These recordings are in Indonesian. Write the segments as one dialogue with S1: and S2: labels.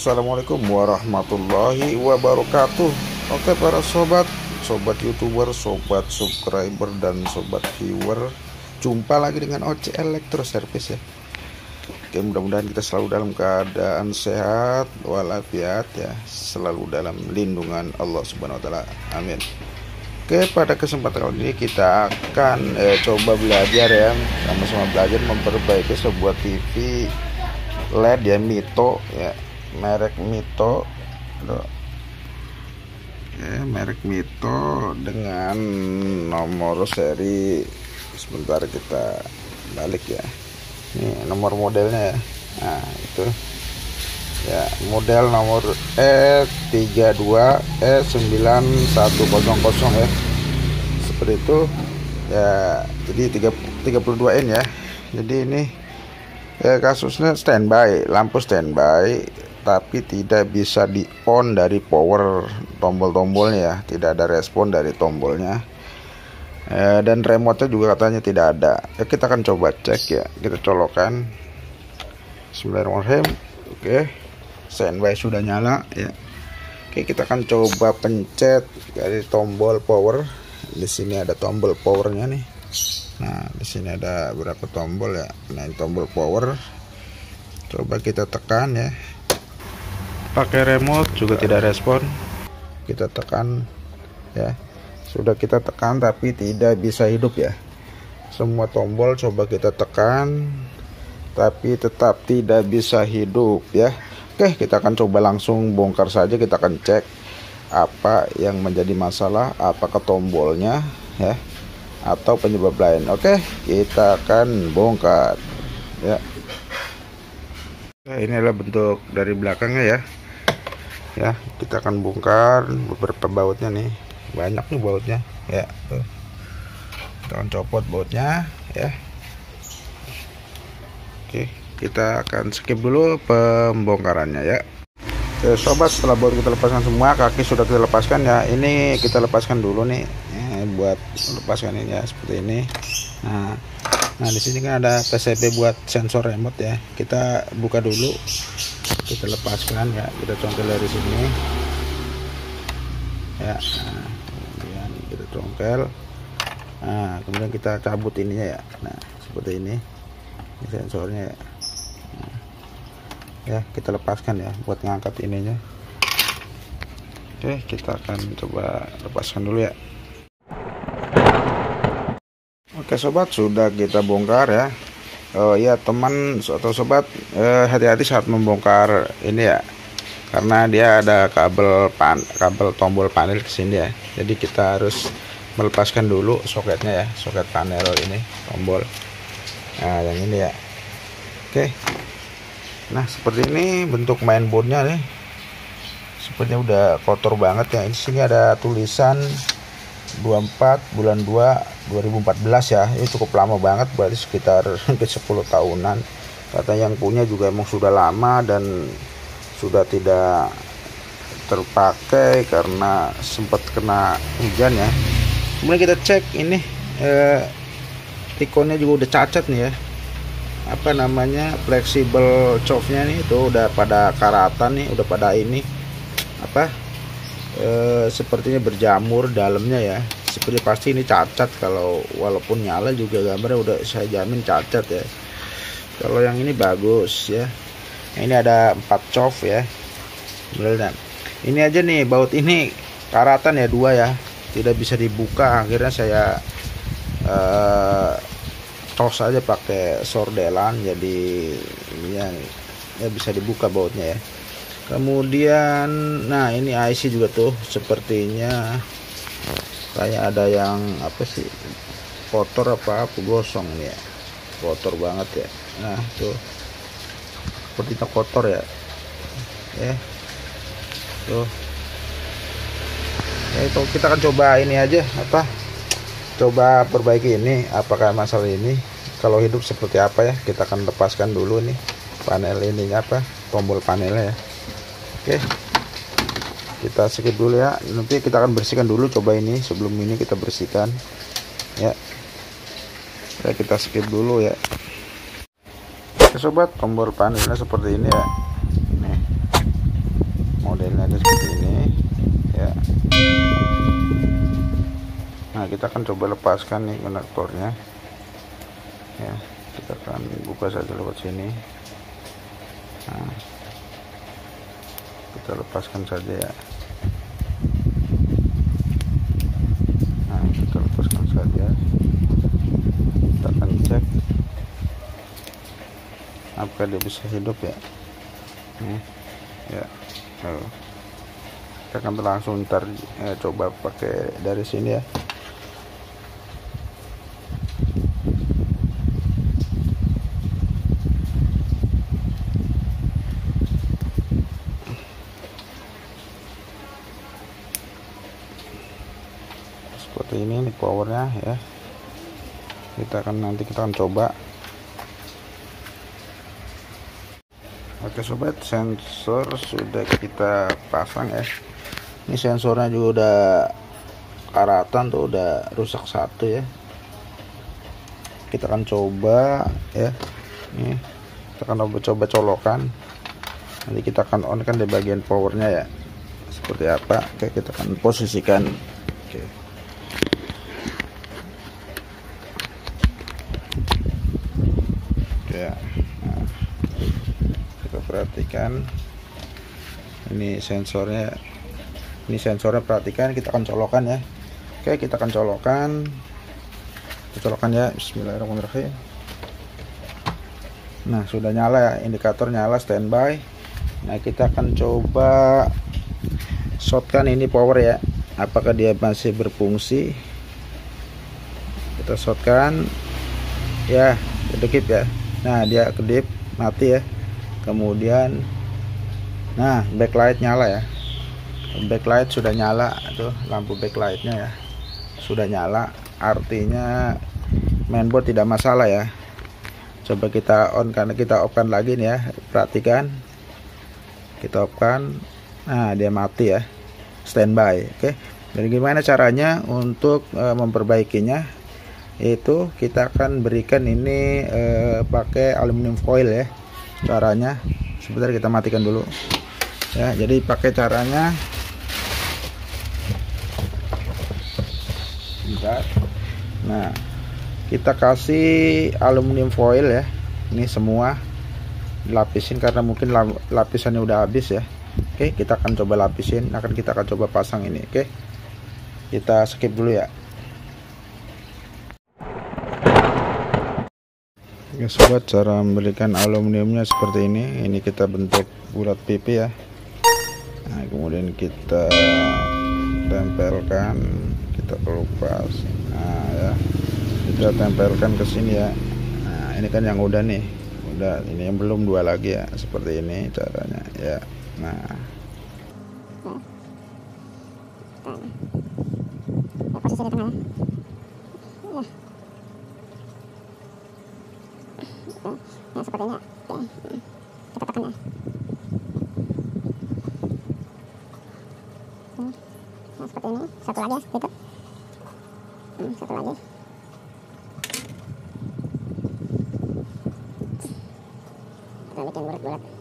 S1: Assalamualaikum warahmatullahi wabarakatuh. Oke para sobat Sobat youtuber, sobat subscriber dan sobat viewer Jumpa lagi dengan OC Elektro Service ya. Oke mudah-mudahan kita selalu dalam keadaan sehat Walafiat ya. Selalu dalam lindungan Allah subhanahu wa ta'ala. Amin. Oke pada kesempatan kali ini kita akan eh, coba belajar ya. Sama-sama belajar memperbaiki sebuah TV LED ya Mito ya merek Mito. Ya, merek Mito dengan nomor seri sebentar kita balik ya. Ini nomor modelnya ya. Nah itu. Ya model nomor E32 E9100 ya. Seperti itu. Ya jadi 32 in ya. Jadi ini ya, kasusnya standby lampu standby tapi tidak bisa di on dari power tombol-tombolnya ya. Tidak ada respon dari tombolnya. Eh, dan remote juga katanya tidak ada. Ya, kita akan coba cek ya. Kita colokan Bismillahirrahmanirrahim. Oke. Standby sudah nyala ya. Oke kita akan coba pencet dari tombol power. Di sini ada tombol powernya nih. Nah di sini ada berapa tombol ya? Nah ini tombol power. Coba kita tekan ya pakai remote juga tidak respon. Kita tekan ya. Sudah kita tekan tapi tidak bisa hidup ya. Semua tombol coba kita tekan tapi tetap tidak bisa hidup ya. Oke kita akan coba langsung bongkar saja kita akan cek apa yang menjadi masalah apakah tombolnya ya atau penyebab lain. Oke kita akan bongkar ya. Nah, ini adalah bentuk dari belakangnya ya ya. Kita akan bongkar beberapa bautnya nih. Banyak nih bautnya. Ya tuh. kita akan copot bautnya ya. Oke kita akan skip dulu pembongkarannya ya. Oke, sobat setelah baut kita lepaskan semua kaki sudah kita lepaskan ya. Ini kita lepaskan dulu nih ya, buat lepaskan ini ya seperti ini. Nah nah di sini kan ada PCB buat sensor remote ya. Kita buka dulu kita lepaskan ya. Kita congkel dari sini. Ya kemudian kita congkel. Nah kemudian kita cabut ininya ya. Nah seperti ini. Ini sensornya ya. Ya kita lepaskan ya buat ngangkat ininya. Oke kita akan coba lepaskan dulu ya. Oke sobat sudah kita bongkar ya Oh ya teman atau sobat hati-hati eh, saat membongkar ini ya. Karena dia ada kabel pan kabel tombol panel ke sini ya. Jadi kita harus melepaskan dulu soketnya ya soket panel ini tombol. Nah yang ini ya. Oke. Nah seperti ini bentuk mainboardnya nih. Sepertinya udah kotor banget ya. Ini sini ada tulisan 24 bulan 2 2014 ya. Ini cukup lama banget berarti sekitar hampir 10 tahunan. Kata yang punya juga emang sudah lama dan sudah tidak terpakai karena sempat kena hujan ya. Kemudian kita cek ini eh, ikonnya juga udah cacat nih ya. Apa namanya fleksibel cofnya nih itu udah pada karatan nih udah pada ini. Apa e, sepertinya berjamur dalamnya ya. Seperti pasti ini cacat kalau walaupun nyala juga gambarnya udah saya jamin cacat ya. Kalau yang ini bagus ya. Nah, ini ada empat cof ya. Kemudian ini aja nih baut ini karatan ya dua ya. Tidak bisa dibuka. Akhirnya saya uh, tos aja pakai sordelan jadi ya, ya bisa dibuka bautnya ya kemudian nah ini IC juga tuh sepertinya kayak ada yang apa sih kotor apa apa gosong nih ya. Kotor banget ya. Nah tuh. Sepertinya kotor ya. Ya. Tuh. Ya itu kita akan coba ini aja apa coba perbaiki ini apakah masalah ini kalau hidup seperti apa ya kita akan lepaskan dulu nih panel ininya apa tombol panelnya ya oke. Kita skip dulu ya. Nanti kita akan bersihkan dulu coba ini sebelum ini kita bersihkan. Ya. Ya kita skip dulu ya. Oke sobat. Tombol panelnya seperti ini ya. Nih. Modelnya ada seperti ini. Ya. Nah kita akan coba lepaskan nih konektornya ya. Kita akan buka saja lewat sini. Nah, kita lepaskan saja ya. Nah kita lepaskan saja. Kita akan cek apakah dia bisa hidup ya. Nih ya oh. kita akan langsung ntar eh, coba pakai dari sini ya seperti ini nih powernya ya kita akan nanti kita akan coba. Oke sobat sensor sudah kita pasang ya. Ini sensornya juga udah karatan tuh udah rusak satu ya. Kita akan coba ya. Ini kita akan coba colokan. Nanti kita akan on kan di bagian powernya ya. Seperti apa? Oke kita akan posisikan. Oke ya nah, kita perhatikan. Ini sensornya ini sensornya perhatikan kita akan colokan ya. Oke kita akan colokan kita colokan ya. Bismillahirrahmanirrahim. Nah sudah nyala ya indikator nyala standby. Nah kita akan coba shotkan ini power ya. Apakah dia masih berfungsi? Kita shotkan ya kedip ya nah dia kedip mati ya. Kemudian nah backlight nyala ya. Backlight sudah nyala tuh lampu backlightnya ya. Sudah nyala artinya mainboard tidak masalah ya. Coba kita on karena kita off lagi nih ya perhatikan. Kita off nah dia mati ya. Standby oke. Jadi gimana caranya untuk e, memperbaikinya itu kita akan berikan ini eh, pakai aluminium foil ya caranya. Sebentar kita matikan dulu. Ya jadi pakai caranya. Bentar. nah kita kasih aluminium foil ya. Ini semua lapisin karena mungkin lapisannya udah habis ya. Oke kita akan coba lapisin. Akan kita akan coba pasang ini oke. Kita skip dulu ya ya sobat cara memberikan aluminiumnya seperti ini. Ini kita bentuk bulat pipi ya. Nah, kemudian kita tempelkan. Kita kelupas nah ya. Kita tempelkan ke sini ya. Nah ini kan yang udah nih. Udah ini yang belum dua lagi ya. Seperti ini caranya ya. Nah. Posisi di tengah ya nah sepertinya. Ya kita tekan ya nah seperti ini. Satu lagi ya gitu. Hmm, satu lagi. Kita bikin bulat-bulat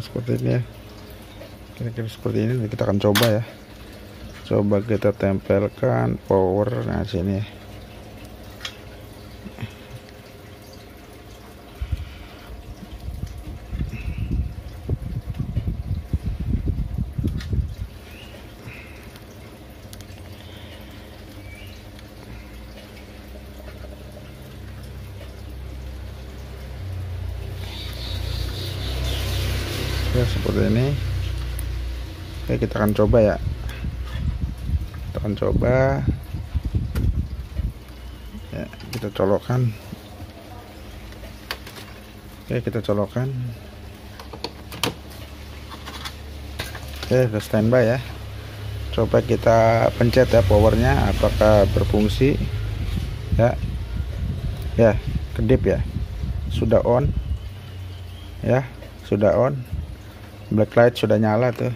S1: seperti ini ya. Kira-kira seperti ini. Kita akan coba ya. Coba kita tempelkan power nah sini. ya seperti ini. Oke kita akan coba ya. Kita akan coba. Ya kita colokan oke kita colokan oke ke standby ya. Coba kita pencet ya powernya apakah berfungsi. Ya. Ya kedip ya. Sudah on. Ya sudah on backlight sudah nyala tuh.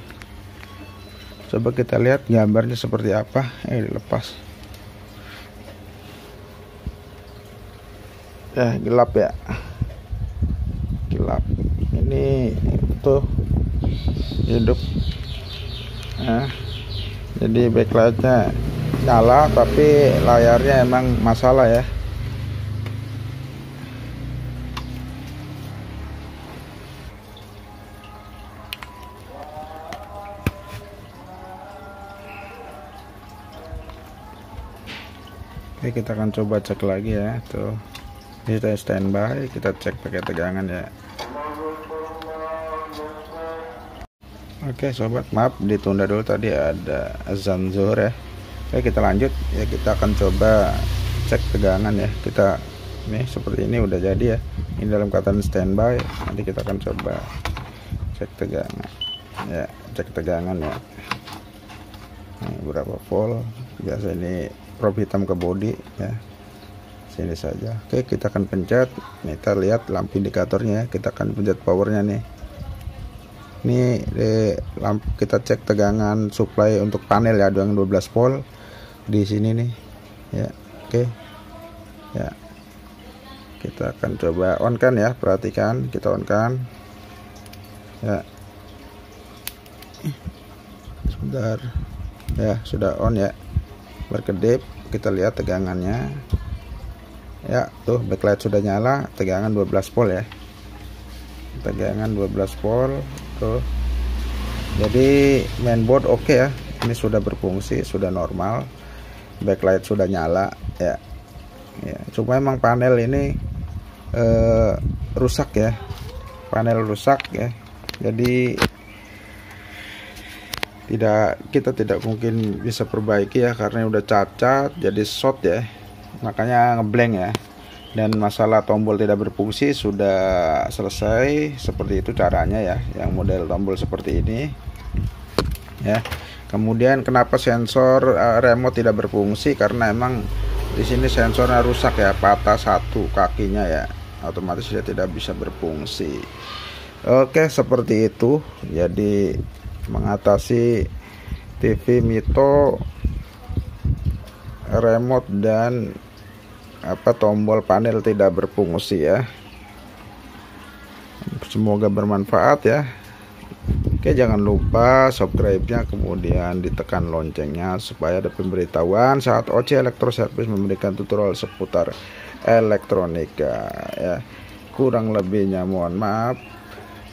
S1: Coba kita lihat gambarnya seperti apa. Eh lepas ya gelap ya. Gelap. Ini tuh hidup. Nah, jadi backlightnya nyala tapi layarnya emang masalah ya Oke kita akan coba cek lagi ya tuh. Kita standby kita cek pakai tegangan ya. Oke sobat maaf ditunda dulu tadi ada azan zuhur ya. Oke kita lanjut. Ya kita akan coba cek tegangan ya. Kita ini seperti ini udah jadi ya. Ini dalam keadaan standby nanti kita akan coba cek tegangan. Ya cek tegangan ya. Ini berapa volt? Biasa ini probe hitam ke body ya. Sini saja. Oke kita akan pencet. Kita lihat lampu indikatornya kita akan pencet powernya nih. Ini di lampu kita cek tegangan supply untuk panel ya dengan 12 volt di sini nih ya. Oke. Ya. Kita akan coba on kan ya perhatikan. Kita on kan ya. Sebentar. Ya sudah on ya berkedip kita lihat tegangannya. Ya tuh backlight sudah nyala tegangan 12 volt ya. Tegangan 12 volt tuh. Jadi mainboard oke okay ya ini sudah berfungsi sudah normal. Backlight sudah nyala ya. Ya cuma emang panel ini eh, rusak ya. Panel rusak ya. Jadi tidak kita tidak mungkin bisa perbaiki ya karena udah cacat jadi short ya. Makanya ngeblank ya. Dan masalah tombol tidak berfungsi sudah selesai seperti itu caranya ya yang model tombol seperti ini. Ya. Kemudian kenapa sensor uh, remote tidak berfungsi? Karena emang di sini sensornya rusak ya patah satu kakinya ya. Otomatis dia tidak bisa berfungsi. Oke seperti itu. Jadi mengatasi TV Mito remote dan apa tombol panel tidak berfungsi ya. Semoga bermanfaat ya. Oke jangan lupa subscribe-nya kemudian ditekan loncengnya supaya ada pemberitahuan saat OC Electro Service memberikan tutorial seputar elektronika ya. Kurang lebihnya mohon maaf